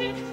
watching.